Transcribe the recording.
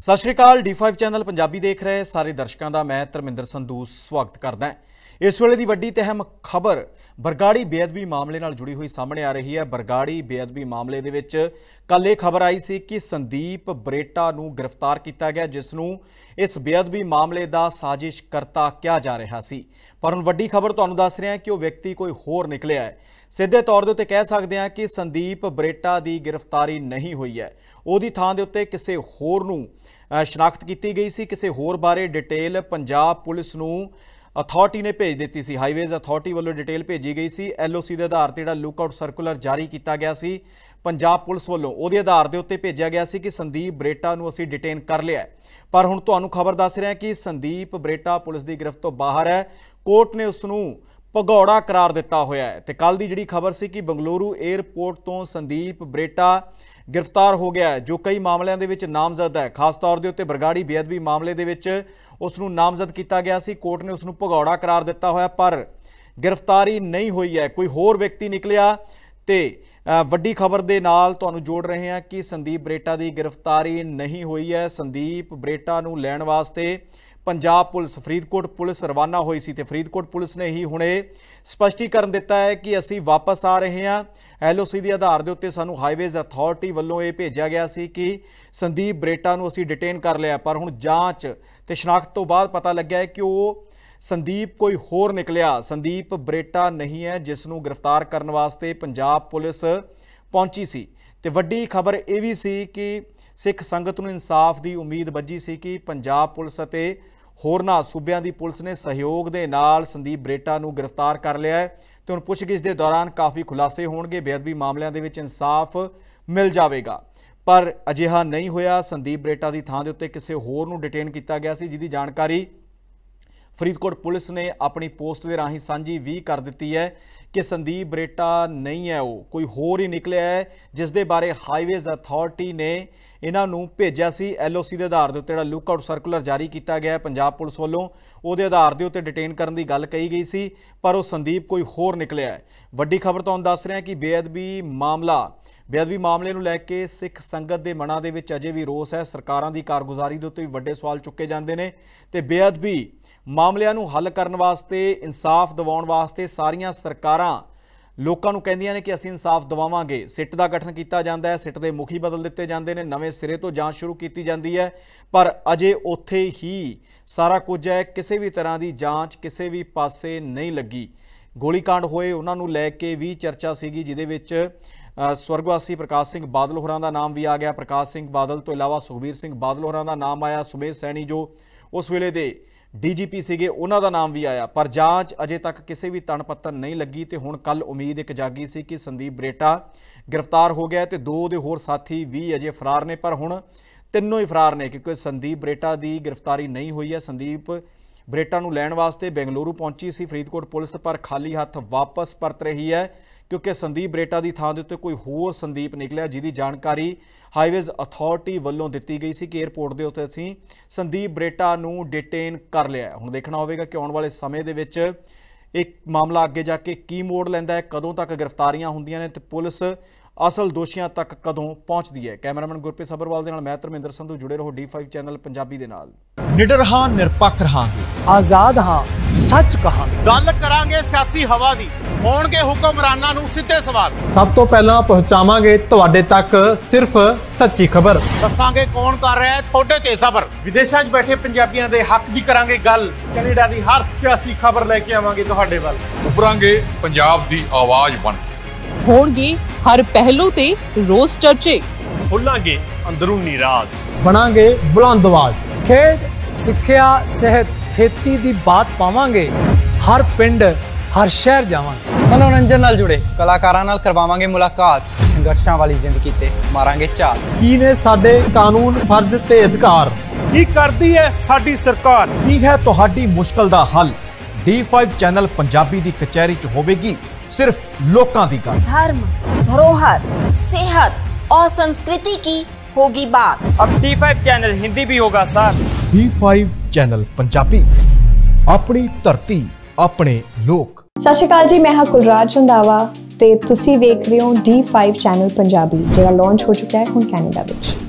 ਸਤਿ ਸ਼੍ਰੀ ਅਕਾਲ D5 channel Punjabi ਦੇਖ ਰਹੇ ਸਾਰੇ ਦਰਸ਼ਕਾਂ ਦਾ, ਮੈਂ ਧਰਮਿੰਦਰ ਸੰਧੂ ਸਵਾਗਤ ਕਰਦਾ ਇਸ ਵੇਲੇ ਦੀ ਵੱਡੀ ਤੇ ਅਹਿਮ ਖਬਰ, ਬਰਗਾੜੀ ਬੇਅਦਬੀ ਮਾਮਲੇ ਨਾਲ ਜੁੜੀ ਹੋਈ ਸਾਹਮਣੇ ਆ ਰਹੀ ਹੈ। ਬਰਗਾੜੀ ਬੇਅਦਬੀ ਮਾਮਲੇ ਦੇ ਵਿੱਚ ਕੱਲ ਇਹ ਖਬਰ ਆਈ ਸੀ ਕਿ ਸੰਦੀਪ ਬਰੇਟਾ ਨੂੰ ਗ੍ਰਿਫਤਾਰ ਕੀਤਾ ਗਿਆ ਜਿਸ ਨੂੰ ਇਸ ਬੇਅਦਬੀ ਮਾਮਲੇ ਦਾ ਸਾਜ਼ਿਸ਼ ਕਰਤਾ ਕਿਹਾ ਜਾ ਰਿਹਾ ਸੀ। ਪਰ ਹੁਣ ਵੱਡੀ ਖਬਰ ਤੁਹਾਨੂੰ ਦੱਸ ਰਿਹਾ ਕਿ ਉਹ ਵਿਅਕਤੀ ਕੋਈ ਹੋਰ ਨਿਕਲਿਆ ਹੈ। ਸਿੱਧੇ ਤੌਰ ਦੇ ਉੱਤੇ ਕਹਿ ਸਕਦੇ ਹਾਂ ਕਿ ਸੰਦੀਪ ਬਰੇਟਾ ਦੀ ਗ੍ਰਿਫਤਾਰੀ ਨਹੀਂ ਹੋਈ ਹੈ। ਉਹਦੀ ਥਾਂ ਦੇ ਉੱਤੇ ਕਿਸੇ ਹੋਰ ਨੂੰ ਸ਼ਨਾਖਤ ਕੀਤੀ ਗਈ ਸੀ। ਕਿਸੇ ਹੋਰ ਬਾਰੇ ਡਿਟੇਲ ਪੰਜਾਬ ਪੁਲਿਸ ਨੂੰ ਅਥਾਰਟੀ ਨੇ ਭੇਜ ਦਿੱਤੀ ਸੀ। ਹਾਈਵੇਜ਼ ਅਥਾਰਟੀ ਵੱਲੋਂ ਡਿਟੇਲ ਭੇਜੀ ਗਈ ਸੀ। ਐਲਓਸੀ ਦੇ ਆਧਾਰ ਤੇ ਜਿਹੜਾ ਲੁੱਕਆਊਟ ਸਰਕੂਲਰ ਜਾਰੀ ਕੀਤਾ ਗਿਆ ਸੀ। ਪੰਜਾਬ ਪੁਲਿਸ ਵੱਲੋਂ ਉਹਦੇ ਆਧਾਰ ਦੇ ਉੱਤੇ ਭੇਜਿਆ ਗਿਆ ਸੀ ਕਿ ਸੰਦੀਪ ਬਰੇਟਾ ਨੂੰ ਅਸੀਂ ਡਿਟੇਨ ਕਰ ਲਿਆ ਪਰ ਹੁਣ ਤੁਹਾਨੂੰ ਖਬਰ ਦੱਸ ਰਿਹਾ ਕਿ ਸੰਦੀਪ ਬਰੇਟਾ ਪੁਲਿਸ ਦੀ ਗ੍ਰਿਫਤ ਤੋਂ ਬਾਹਰ ਹੈ। ਕੋਰਟ ਨੇ ਉਸ ਨੂੰ ਭਗੌੜਾ ਕਰਾਰ ਦਿੱਤਾ ਹੋਇਆ ਹੈ। ਤੇ ਕੱਲ ਦੀ ਜਿਹੜੀ ਖਬਰ ਸੀ ਕਿ ਬੰਗਲੁਰੂ 에ਅਰਪੋਰਟ ਤੋਂ ਸੰਦੀਪ ਬਰੇਟਾ ਗ੍ਰਿਫਤਾਰ ਹੋ ਗਿਆ ਜੋ ਕਈ ਮਾਮਲਿਆਂ ਦੇ ਵਿੱਚ ਨਾਮਜ਼ਦ ਹੈ। ਖਾਸ ਤੌਰ ਦੇ ਉੱਤੇ ਬਰਗਾੜੀ ਬੇਅਦਬੀ ਮਾਮਲੇ ਦੇ ਵਿੱਚ ਉਸ ਨੂੰ ਨਾਮਜ਼ਦ ਕੀਤਾ ਗਿਆ ਸੀ। ਕੋਰਟ ਨੇ ਉਸ ਨੂੰ ਭਗੌੜਾ ਕਰਾਰ ਦਿੱਤਾ ਹੋਇਆ, ਪਰ ਗ੍ਰਿਫਤਾਰੀ ਨਹੀਂ ਹੋਈ ਹੈ। ਕੋਈ ਹੋਰ ਵਿਅਕਤੀ ਨਿਕਲਿਆ ਤੇ ਵੱਡੀ ਖਬਰ ਦੇ ਨਾਲ ਤੁਹਾਨੂੰ ਜੋੜ ਰਹੇ ਹਾਂ ਕਿ ਸੰਦੀਪ ਬਰੇਟਾ ਦੀ ਗ੍ਰਿਫਤਾਰੀ ਨਹੀਂ ਹੋਈ ਹੈ। ਸੰਦੀਪ ਬਰੇਟਾ ਨੂੰ ਲੈਣ ਵਾਸਤੇ ਪੰਜਾਬ ਪੁਲਿਸ, ਫਰੀਦਕੋਟ ਪੁਲਿਸ ਰਵਾਨਾ ਹੋਈ ਸੀ ਤੇ ਫਰੀਦਕੋਟ ਪੁਲਿਸ ਨੇ ਹੀ ਹੁਣੇ ਸਪਸ਼ਟੀਕਰਨ ਦਿੱਤਾ ਹੈ ਕਿ ਅਸੀਂ ਵਾਪਸ ਆ ਰਹੇ ਹਾਂ। ਐਲਓਸੀ ਦੇ ਆਧਾਰ ਦੇ ਉੱਤੇ ਸਾਨੂੰ ਹਾਈਵੇਜ਼ ਅਥਾਰਟੀ ਵੱਲੋਂ ਇਹ ਭੇਜਿਆ ਗਿਆ ਸੀ ਕਿ ਸੰਦੀਪ ਬਰੇਟਾ ਨੂੰ ਅਸੀਂ ਡਿਟੇਨ ਕਰ ਲਿਆ, ਪਰ ਹੁਣ ਜਾਂਚ ਤੇ ਸ਼ਨਾਖਤ ਤੋਂ ਬਾਅਦ ਪਤਾ ਲੱਗਿਆ ਹੈ ਕਿ ਉਹ ਸੰਦੀਪ ਕੋਈ ਹੋਰ ਨਿਕਲਿਆ। ਸੰਦੀਪ ਬਰੇਟਾ ਨਹੀਂ ਹੈ, ਜਿਸ ਨੂੰ ਗ੍ਰਿਫਤਾਰ ਕਰਨ ਵਾਸਤੇ ਪੰਜਾਬ ਪੁਲਿਸ ਪਹੁੰਚੀ ਸੀ। ਤੇ ਵੱਡੀ ਖਬਰ ਇਹ ਵੀ ਸੀ ਕਿ ਸਿੱਖ ਸੰਗਤ ਨੂੰ ਇਨਸਾਫ ਦੀ ਉਮੀਦ ਬੱਜੀ ਸੀ ਕਿ ਪੰਜਾਬ ਪੁਲਿਸ ਅਤੇ ਹੋਰਨਾਂ ਸੂਬਿਆਂ ਦੀ ਪੁਲਿਸ ਨੇ ਸਹਿਯੋਗ ਦੇ ਨਾਲ ਸੰਦੀਪ ਬਰੇਟਾ ਨੂੰ ਗ੍ਰਿਫਤਾਰ ਕਰ ਲਿਆ ਹੈ ਤੇ ਹੁਣ ਪੁੱਛਗਿੱਛ ਦੇ ਦੌਰਾਨ ਕਾਫੀ ਖੁਲਾਸੇ ਹੋਣਗੇ, ਬੇਅਦਬੀ ਮਾਮਲਿਆਂ ਦੇ ਵਿੱਚ ਇਨਸਾਫ ਮਿਲ ਜਾਵੇਗਾ। ਪਰ ਅਜਿਹਾ ਨਹੀਂ ਹੋਇਆ। ਸੰਦੀਪ ਬਰੇਟਾ ਦੀ ਥਾਂ ਦੇ ਉੱਤੇ ਕਿਸੇ ਹੋਰ ਨੂੰ ਡਿਟੇਨ ਕੀਤਾ ਗਿਆ ਸੀ, ਜਿਹਦੀ ਜਾਣਕਾਰੀ ਫਰੀਦਕੋਟ ਪੁਲਿਸ ਨੇ ਆਪਣੀ ਪੋਸਟ ਦੇ ਰਾਹੀਂ ਸਾਂਝੀ ਵੀ ਕਰ ਦਿੱਤੀ ਹੈ ਕਿ ਸੰਦੀਪ ਬਰੇਟਾ ਨਹੀਂ ਹੈ ਉਹ। ਕੋਈ ਹੋਰ ਹੀ ਨਿਕਲਿਆ ਹੈ, ਜਿਸ ਦੇ ਬਾਰੇ ਹਾਈਵੇਜ਼ ਅਥਾਰਟੀ ਨੇ ਇਹਨਾਂ ਨੂੰ ਭੇਜਿਆ ਸੀ। ਐਲਓਸੀ ਦੇ ਆਧਾਰ ਦੇ ਉੱਤੇ ਜਿਹੜਾ ਲੁੱਕ ਆਊਟ ਸਰਕੂਲਰ ਜਾਰੀ ਕੀਤਾ ਗਿਆ ਹੈ ਪੰਜਾਬ ਪੁਲਿਸ ਵੱਲੋਂ। ਉਹਦੇ ਆਧਾਰ ਦੇ ਉੱਤੇ ਡਿਟੇਨ ਕਰਨ ਦੀ ਗੱਲ ਕਹੀ ਗਈ ਸੀ, ਪਰ ਉਹ ਸੰਦੀਪ ਕੋਈ ਹੋਰ ਨਿਕਲਿਆ ਹੈ। ਵੱਡੀ ਖਬਰ ਤੁਹਾਨੂੰ ਦੱਸ ਰਿਹਾ ਕਿ ਬੇਅਦਬੀ ਮਾਮਲਾ, ਬੇਅਦਬੀ ਮਾਮਲੇ ਨੂੰ ਲੈ ਕੇ ਸਿੱਖ ਸੰਗਤ ਦੇ ਮਨਾਂ ਦੇ ਵਿੱਚ ਅਜੇ ਵੀ ਰੋਸ ਹੈ। ਸਰਕਾਰਾਂ ਦੀ ਕਾਰਗੁਜ਼ਾਰੀ ਦੇ ਉੱਤੇ ਵੀ ਵੱਡੇ ਸਵਾਲ ਚੁੱਕੇ ਜਾਂਦੇ ਨੇ ਤੇ ਬੇਅਦਬੀ ਮਾਮਲਿਆਂ ਨੂੰ ਹੱਲ ਕਰਨ ਵਾਸਤੇ, ਇਨਸਾਫ ਦਿਵਾਉਣ ਵਾਸਤੇ ਸਾਰੀਆਂ ਸਰਕਾਰਾਂ ਲੋਕਾਂ ਨੂੰ ਕਹਿੰਦੀਆਂ ਨੇ ਕਿ ਅਸੀਂ ਇਨਸਾਫ ਦਿਵਾਵਾਂਗੇ। ਸਿੱਟ ਦਾ ਗਠਨ ਕੀਤਾ ਜਾਂਦਾ ਹੈ, ਸਿੱਟ ਦੇ ਮੁਖੀ ਬਦਲ ਦਿੱਤੇ ਜਾਂਦੇ ਨੇ, ਨਵੇਂ ਸਿਰੇ ਤੋਂ ਜਾਂਚ ਸ਼ੁਰੂ ਕੀਤੀ ਜਾਂਦੀ ਹੈ। ਪਰ ਅਜੇ ਉੱਥੇ ਹੀ ਸਾਰਾ ਕੁਝ ਹੈ, ਕਿਸੇ ਵੀ ਤਰ੍ਹਾਂ ਦੀ ਜਾਂਚ ਕਿਸੇ ਵੀ ਪਾਸੇ ਨਹੀਂ ਲੱਗੀ। ਗੋਲੀकांड ਹੋਏ, ਉਹਨਾਂ ਨੂੰ ਲੈ ਕੇ ਵੀ ਚਰਚਾ ਸੀਗੀ, ਜਿਹਦੇ ਵਿੱਚ ਸਵਰਗਵਾਸੀ ਪ੍ਰਕਾਸ਼ ਸਿੰਘ ਬਾਦਲ ਹੋਰਾਂ ਦਾ ਨਾਮ ਵੀ ਆ ਗਿਆ। ਪ੍ਰਕਾਸ਼ ਸਿੰਘ ਬਾਦਲ ਤੋਂ ਇਲਾਵਾ ਸੁਖਬੀਰ ਸਿੰਘ ਬਾਦਲ ਹੋਰਾਂ ਦਾ ਨਾਮ ਆਇਆ। ਸੁਮੇਸ਼ ਸੈਣੀ ਜੋ ਉਸ ਵੇਲੇ ਦੇ ਡੀਜੀਪੀ ਸੀਗੇ, ਉਹਨਾਂ ਦਾ ਨਾਮ ਵੀ ਆਇਆ। ਪਰ ਜਾਂਚ ਅਜੇ ਤੱਕ ਕਿਸੇ ਵੀ ਤਣ ਪੱਤਰ ਨਹੀਂ ਲੱਗੀ ਤੇ ਹੁਣ ਕੱਲ ਉਮੀਦ ਇੱਕ ਜਾਗੀ ਸੀ ਕਿ ਸੰਦੀਪ ਬਰੇਟਾ ਗ੍ਰਿਫਤਾਰ ਹੋ ਗਿਆ ਤੇ ਦੋ ਦੇ ਹੋਰ ਸਾਥੀ ਵੀ ਅਜੇ ਫਰਾਰ ਨੇ, ਪਰ ਹੁਣ ਤਿੰਨੋਂ ਹੀ ਫਰਾਰ ਨੇ, ਕਿਉਂਕਿ ਸੰਦੀਪ ਬਰੇਟਾ ਦੀ ਗ੍ਰਿਫਤਾਰੀ ਨਹੀਂ ਹੋਈ ਹੈ। ਸੰਦੀਪ ਬਰੇਟਾ ਨੂੰ ਲੈਣ ਵਾਸਤੇ ਬੈਂਗਲੁਰੂ ਪਹੁੰਚੀ ਸੀ ਫਰੀਦਕੋਟ ਪੁਲਿਸ, ਪਰ ਖਾਲੀ ਹੱਥ ਵਾਪਸ ਪਰਤ ਰਹੀ ਹੈ। ਕਿਉਂਕਿ ਸੰਦੀਪ ਬਰੇਟਾ ਦੀ ਥਾਂ ਦੇ ਉੱਤੇ ਕੋਈ ਹੋਰ ਸੰਦੀਪ ਨਿਕਲਿਆ, ਜਿਹਦੀ ਜਾਣਕਾਰੀ ਹਾਈਵੇਜ਼ ਅਥਾਰਟੀ ਵੱਲੋਂ ਦਿੱਤੀ ਗਈ ਸੀ ਕਿ 에어ਪੋਰਟ ਦੇ ਉੱਤੇ ਅਸੀਂ ਸੰਦੀਪ ਬਰੇਟਾ ਨੂੰ ਡਿਟੇਨ ਕਰ ਲਿਆ ਹੁਣ ਦੇਖਣਾ ਹੋਵੇਗਾ ਕਿ ਆਉਣ ਵਾਲੇ ਸਮੇਂ ਦੇ ਵਿੱਚ ਇਹ ਮਾਮਲਾ ਅੱਗੇ ਜਾ ਕੇ ਕੀ ਮੋੜ ਲੈਂਦਾ ਹੈ, ਕਦੋਂ ਤੱਕ ਗ੍ਰਿਫਤਾਰੀਆਂ ਹੁੰਦੀਆਂ ਨੇ ਤੇ ਪੁਲਿਸ ਅਸਲ ਦੋਸ਼ੀਆਂ ਤੱਕ ਕਦੋਂ ਪਹੁੰਚਦੀ ਹੈ? ਕੈਮਰਾਮੈਨ ਗੁਰਪ੍ਰੀਤ ਸਬਰਵਾਲ ਦੇ ਨਾਲ ਮੈਂ ਧਰਮਿੰਦਰ ਸੰਧੂ ਜੁੜੇ ਰਹੋ D5 ਚੈਨਲ ਪੰਜਾਬੀ ਦੇ ਨਾਲ। ਨਿਡਰ ਹਾਂ ਨਿਰਪੱਖ ਰਹਾਂਗੇ। ਆਜ਼ਾਦ ਹਾਂ ਸੱਚ ਕਹਾਂਗੇ। ਗੱਲ ਕਰਾਂਗੇ ਸਿਆਸੀ ਹਵਾ ਦੀ। ਹੋਣਗੇ ਹੁਕਮਰਾਨਾਂ ਨੂੰ ਸਿੱਧੇ ਸਵਾਲ। ਸਭ ਤੋਂ ਪਹਿਲਾਂ ਪਹੁੰਚਾਵਾਂਗੇ ਤੁਹਾਡੇ ਤੱਕ ਸਿਰਫ ਸੱਚੀ ਖਬਰ। ਦੱਸਾਂਗੇ ਕੌਣ ਕਰ ਰਿਹਾ ਹੈ ਤੁਹਾਡੇ ਤੇ ਸਬਰ। ਵਿਦੇਸ਼ਾਂ 'ਚ ਬੈਠੇ ਪੰਜਾਬੀਆਂ ਦੇ ਹੱਕ ਦੀ ਕਰਾਂਗੇ ਗੱਲ। ਕੈਨੇਡਾ ਦੀ ਹਰ ਸਿਆਸੀ ਖਬਰ ਲੈ ਕੇ ਆਵਾਂਗੇ ਤੁਹਾਡੇ ਵੱਲ। ਉਪਰਾਂਗੇ ਪੰਜਾਬ ਦੀ ਆਵਾਜ਼ ਬਣ ਕੇ। ਹੋਣਗੇ ਹਰ ਪਹਿਲੂ ਤੇ ਰੋਜ਼ ਚਰਚੇ। ਖੁੱਲਾਂਗੇ ਅੰਦਰੂਨੀ ਰਾਜ। ਬਣਾਂਗੇ ਬੁਲੰਦ ਆਵਾਜ਼। ਖੇਡ ਸਿੱਖਿਆ ਸਿਹਤ ਖੇਤੀ ਦੀ ਬਾਤ ਪਾਵਾਂਗੇ। ਹਰ ਪਿੰਡ ਹਰ ਸ਼ਹਿਰ ਜਾਵਾਂਗੇ। ਮਨੋਰੰਜਨ ਨਾਲ ਜੁੜੇ ਕਲਾਕਾਰਾਂ ਨਾਲ ਕਰਵਾਵਾਂਗੇ ਮੁਲਾਕਾਤ। ਸੰਘਰਸ਼ਾਂ ਵਾਲੀ ਜ਼ਿੰਦਗੀ ਤੇ ਮਾਰਾਂਗੇ ਝਾਤ ਕੀ ਨੇ ਸਾਡੇ ਕਾਨੂੰਨ ਫਰਜ਼ ਤੇ ਅਧਿਕਾਰ? ਕੀ ਕਰਦੀ ਹੈ ਸਾਡੀ ਸਰਕਾਰ? ਕੀ ਹੈ ਤੁਹਾਡੀ ਮੁਸ਼ਕਲ ਦਾ ਹੱਲ? D5 ਚੈਨਲ ਪੰਜਾਬੀ ਦੀ ਕਚਹਿਰੀ 'ਚ ਹੋਵੇਗੀ। सिर्फ लोगों की गल धर्म धरोहर सेहत और संस्कृति की होगी बात अब D5 चैनल हिंदी भी होगा सर D5 ਚੈਨਲ ਪੰਜਾਬੀ ਆਪਣੀ ਧਰਤੀ ਆਪਣੇ ਲੋਕ ਸਤਿ ਸ਼੍ਰੀ ਅਕਾਲ ਜੀ ਮੈਂ ਹਾਂ ਕੁਲਰਾਜ ਰੰਦਾਵਾ ਤੇ ਤੁਸੀਂ ਵੇਖ ਰਹੇ ਹੋ D5 ਚੈਨਲ ਪੰਜਾਬੀ ਜਿਹੜਾ ਲਾਂਚ ਹੋ ਚੁੱਕਾ ਹੈ ਹੁਣ ਕੈਨੇਡਾ ਵਿੱਚ